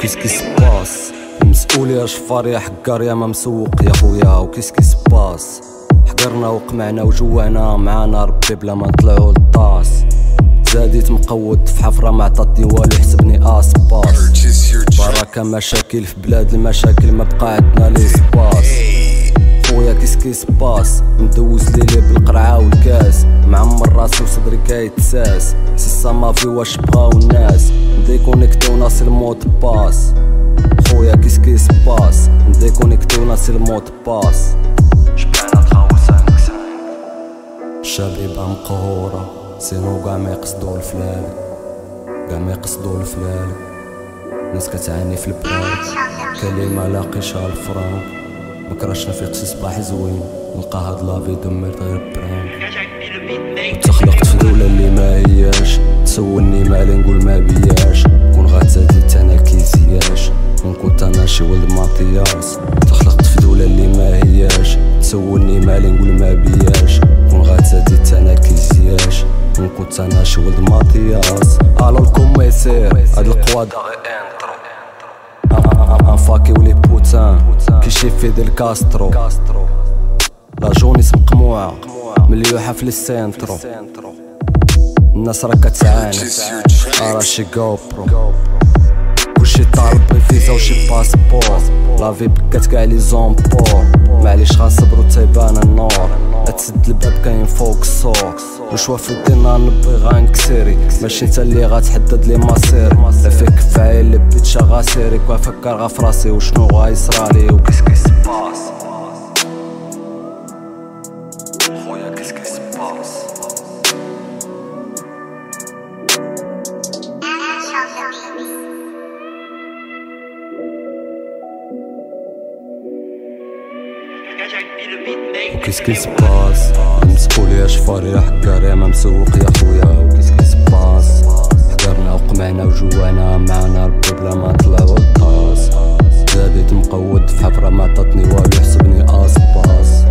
كيس كيس باس المسؤولية شفار يا حقار يا ما مسوق يا خويا وكيس كيس باس. حقرنا وقمعنا وجوعنا معانا ربي بلا ما نطلعو للطاس. زاديت مقود في حفرة ما عطاتني والو حسبني آس باس. بركة مشاكل في بلاد المشاكل ما بقى عندنا لي سباس خويا كيس كيس باس. ندوز ليلي معمر راسي وصدري كيتساس سي ما في واش بغاو الناس نديكونيكتو ناس الموت باس خويا كيس كيس باس نديكونيكتو ناس الموت باس شبعنا تخاوس الشبيبة مقهورة سينو قاع ما يقصدو الفلال قاع ما يقصدو الفلال ناس كتعاني في البلاد كلمة لاقيشها الفرانك مكرهش نفيق شي صباح زوين نلقى هاد لافي دمرت غير برانك تخلقت في دولة اللي ما هياش. تسولني مالي نقول ما بياش. كون غاتاتي تانا كيزياش كنت أنا شي ولد ماتياس تخلقت في دولة اللي ما هياش. تسولني مالي نقول ما بياش. كون غاتاتي تانا كيزياش كنت أنا شي ولد ماتياس على الكوميسير. هاد القواد انفاكي ولي بوتان. كيشي فيدل كاسترو. لا جونيس مقموعة مليوحة في السينترو الناس راه كتعاني. راشي برو كلشي طالب فيزا وشي باسبور. لافي بكات كاع لي زومبور معليش غنصبرو تيبان النور. تسد الباب كاين فوق السوق وشوا في الدينا نبي غنكسيري ماشي انت اللي غتحدد لي مصير. لا فيك فعيل اللي بيتشا غاسيري. كوا فكر غا فراسي وشنو غيصرالي وكيس كيس باس. وكيس كيس باس مسؤول يا شفار يا مسوق يا خويا وكيس كيس باس حضرنا وقمعنا وجوانا معنا ربي بلا ما طلعو الطاس زاديت مقود في حفرة ما عطاتني والو حسبني اس باس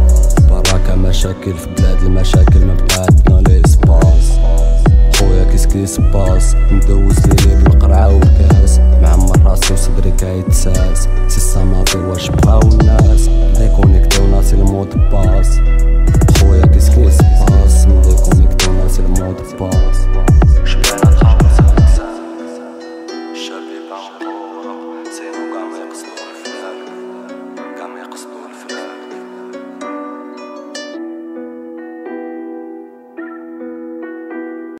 بركة مشاكل في بلاد المشاكل ما بقى عندنا لي سباس خويا كيس كيس باس ندوز Si sama vewash pa u nas Ne konektonas il mod pas